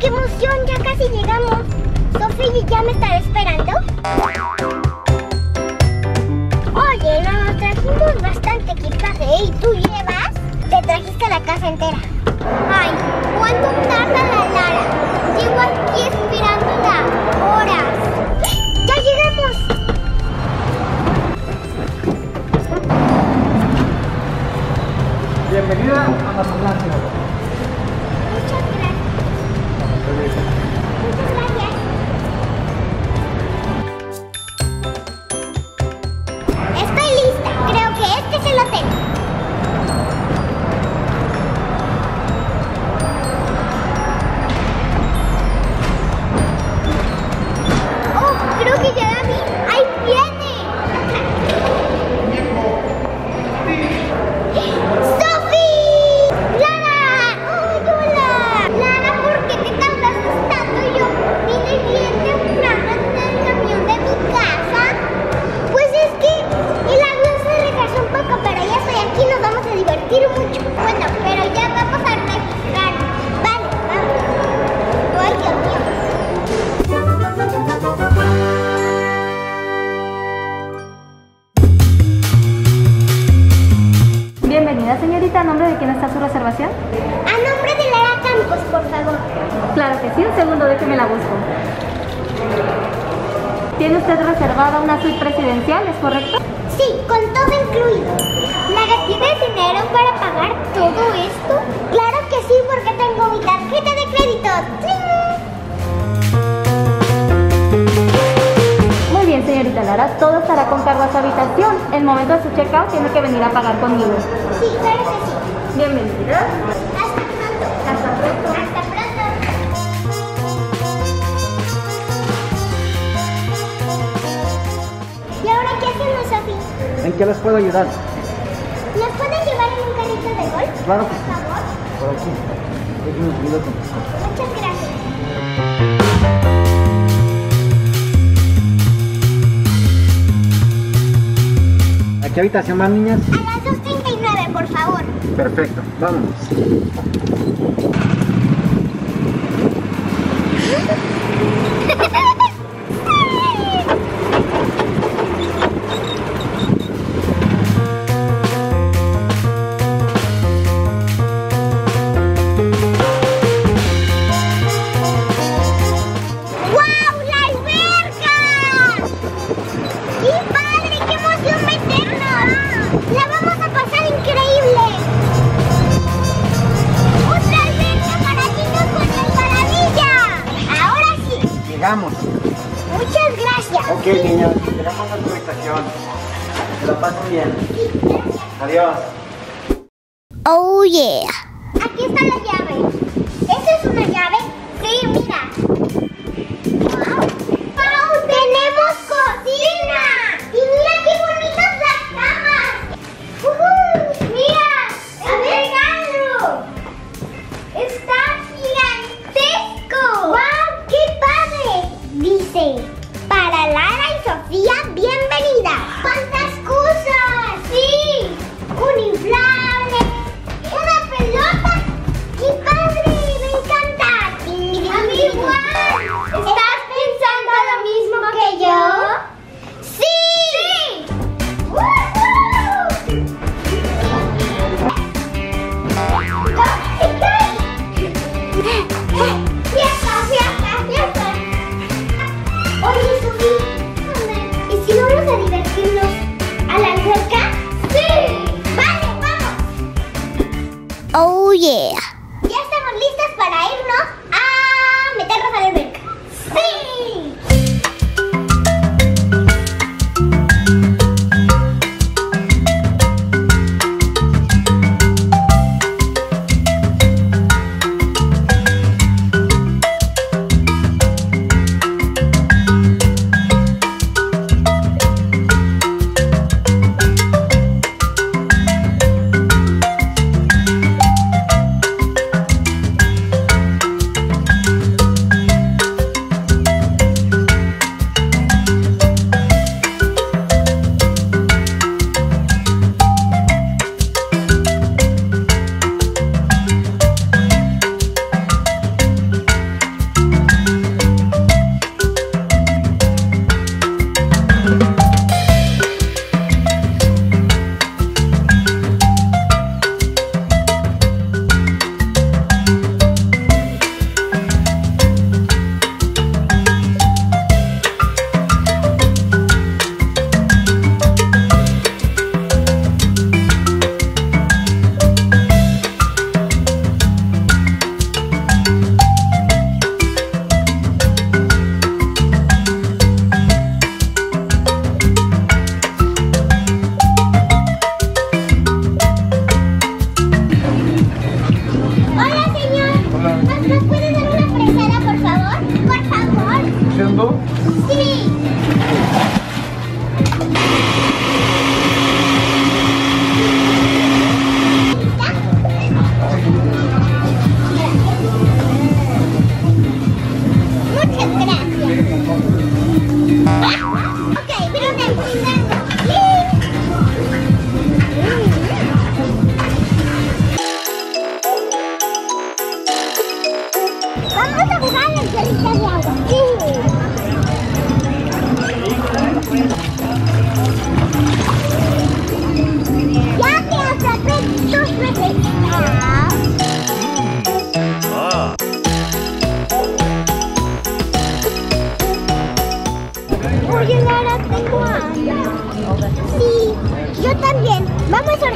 ¡Qué emoción! Ya casi llegamos. Sofía ya me estará esperando. Oye, nos trajimos bastante equipaje ¿eh? ¿y tú llevas? Te trajiste la casa entera. Ay, ¿cuánto tarda la Lara? Llevo aquí esperándola horas. ¡Ya llegamos! Bienvenida a Mazatlán, señora. Muchas gracias. Muchas quién está su reservación? A nombre de Lara Campos, por favor. Claro que sí. Un segundo, déjeme la busco. ¿Tiene usted reservada una suite presidencial, es correcto? Sí, con todo incluido. Lara, ¿tienes dinero para pagar todo esto? Claro que sí, porque tengo mi tarjeta de crédito. Muy bien, señorita Lara. Todo estará con cargo a su habitación. El momento de su checkout tiene que venir a pagar conmigo. Sí, claro que sí. Bienvenida. Hasta pronto. Hasta pronto. Hasta pronto. ¿Y ahora qué hacemos, Sofi? ¿En qué les puedo ayudar? ¿Nos puedes llevar en un carrito de golf? Claro que Por favor. Por aquí. Muchas gracias. ¿A qué habitación van, niñas? A las 2.39, por favor. Perfecto, vámonos. Ok, niñas, llegamos a tu habitación. Que la pasen bien. Adiós. ¡Oh, yeah! Aquí está la llave. ¿Esa es una llave? Sí, mira. ¡Wow! ¡Tenemos cocina! ¡Y mira qué bonitas las camas! ¡Uhú! ¡Mira! ¡El regalo! ¡Está gigantesco! ¡Wow! ¡Qué padre! Dice, Sofía, bienvenida.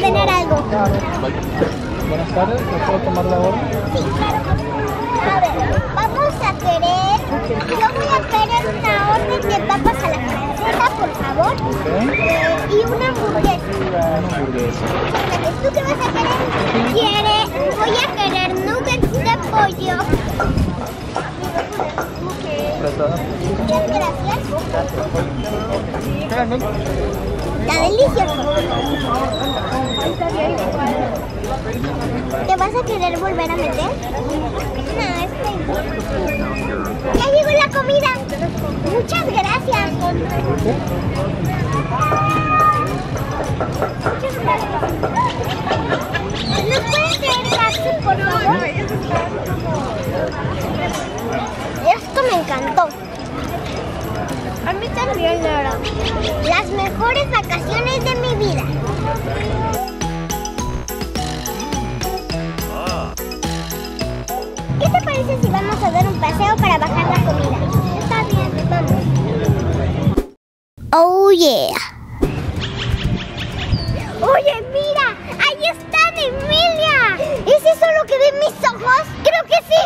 Ordenar algo. Buenas tardes, ¿me puedo tomar la orden? Sí, claro. A ver, vamos a querer. Yo voy a querer una orden de papas a la francesa, por favor. Eh, y una hamburguesa. Una hamburguesa. Espérate, ¿Tú qué vas a querer? Quiere, voy a querer nuggets de pollo. Muchas gracias. Espérame. Está delicioso. ¿Te vas a querer volver a meter? No, estoy. Ya llegó la comida. Muchas gracias. Muchas gracias. ¿Nos puedes traer taxi, por favor? Esto me encantó. A mí también, Lara. Las mejores vacaciones de mi vida. ¿Qué te parece si vamos a dar un paseo para bajar la comida? Está bien, vamos. Oh yeah. Oye, mira, ahí está Emilia. ¿Es eso lo que ven mis ojos? Creo que sí.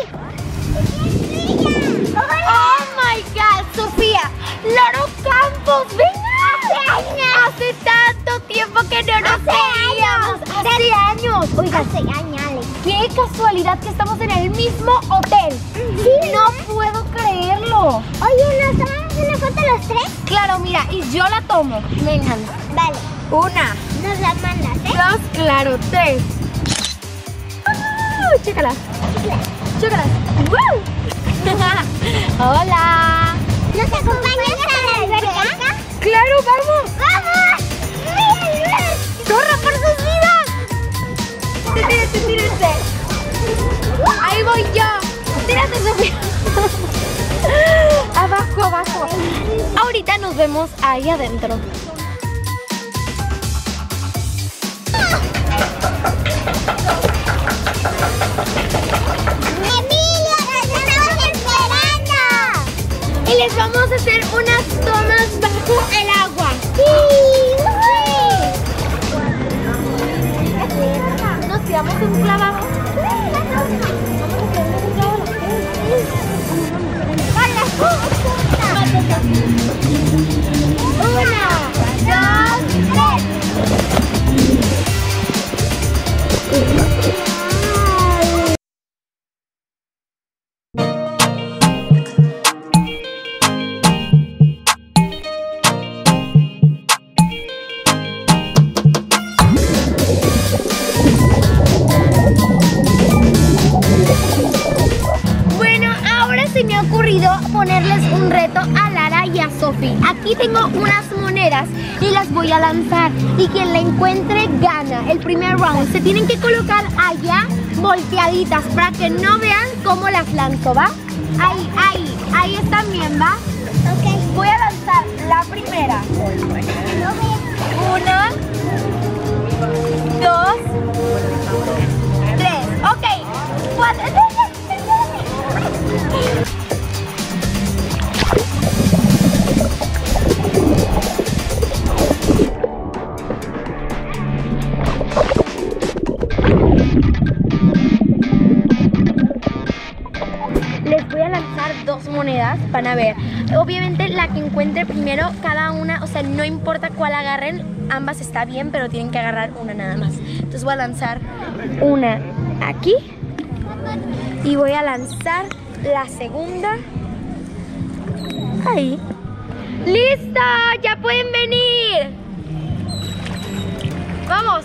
Años. ¡Qué casualidad que estamos en el mismo hotel! Sí, ¡No puedo creerlo! Oye, ¿nos tomamos una foto los tres? Claro, mira, y yo la tomo. Vengan. Vale, Una, nos la mandas, ¿eh? dos, claro, tres. ¡Ah! Chécalas. Chécalas. ¡Woo! ¡Hola! ¿Nos acompañas a la alberca? ¡Claro! ¡Vamos! ¡Tírense, tírense! ¡Ahí voy yo! ¡Tírate, Sofía! abajo, abajo. Ahorita nos vemos ahí adentro. Y les vamos a hacer unas tomas bajo el agua. Nos quedamos un clavado. Un reto a Lara y a Sofi. Aquí tengo unas monedas y las voy a lanzar. Y quien la encuentre gana el primer round. Se tienen que colocar allá volteaditas para que no vean cómo las lanzo, ¿va? Ahí, ahí, ahí están bien, ¿va? Ok. Voy a lanzar la primera. Una, dos, tres. Ok. Cuatro. Ver. Obviamente la que encuentre primero, cada una, o sea, no importa cuál agarren, ambas está bien, pero tienen que agarrar una nada más. Entonces voy a lanzar una aquí y voy a lanzar la segunda ahí. ¡Listo! ¡Ya pueden venir! ¡Vamos!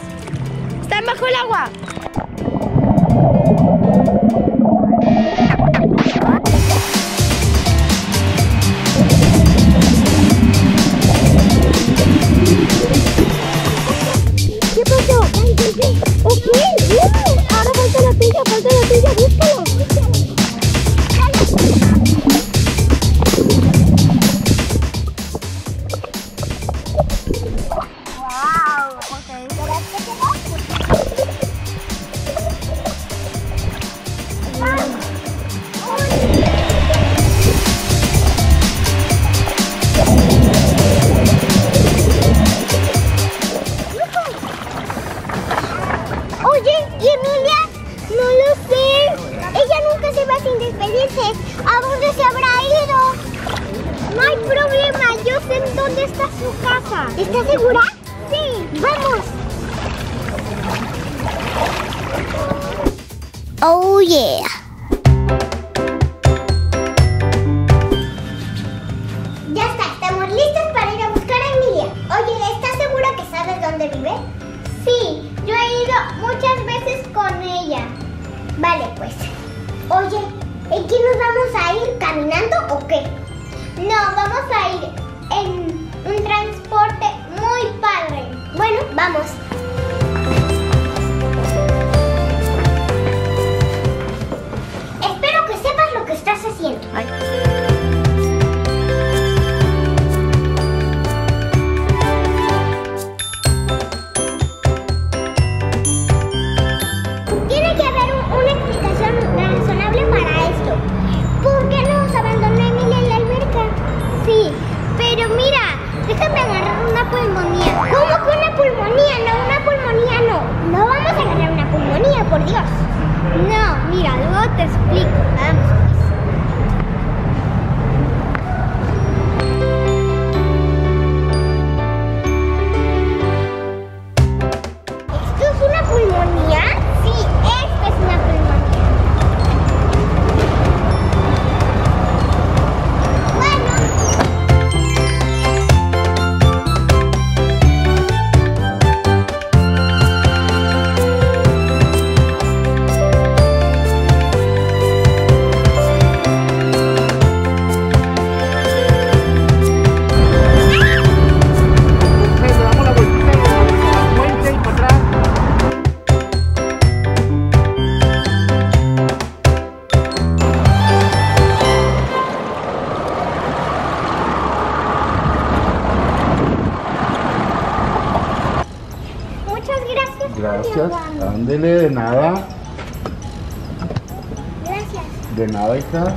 ¡Están bajo el agua! Sí. Ahora falta la tuya, falta la tuya. Búscalo, Dios. No, mira, luego te explico. Vamos. Gracias. Ándele, de nada. Gracias. De nada, hija.